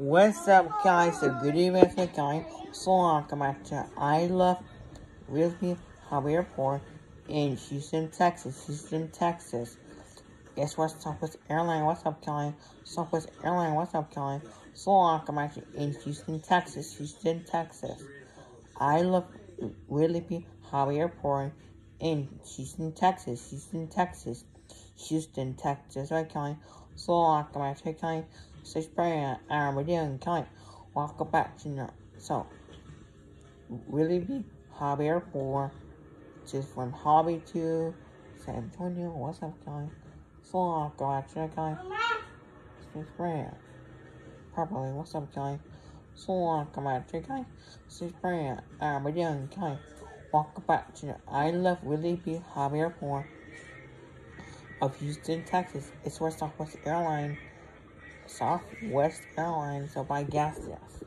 What's up, guys? So good evening, guys. So welcome back to I Love Really Hobby Airport in Houston, Texas. Houston, Texas. Guess what's Southwest Airline? What's up, guys? Southwest Airline. What's up, guys? So welcome back to in Houston, Texas. Houston, Texas. I Love Really Hobby Airport in Houston, Texas. Houston, Texas. Houston, Texas. Right, guys? So welcome back to guys. So spray and we're doing kind. Welcome back to your so really big hobby airport. Just from hobby to San Antonio. What's up guys? So welcome back to guys. So spray properly. What's up guys? So welcome back to guys. So spray and we're doing kind. Welcome back to I love really big hobby airport of Houston, Texas. It's West Southwest Airlines, Southwest Airlines, so buy gas, yes.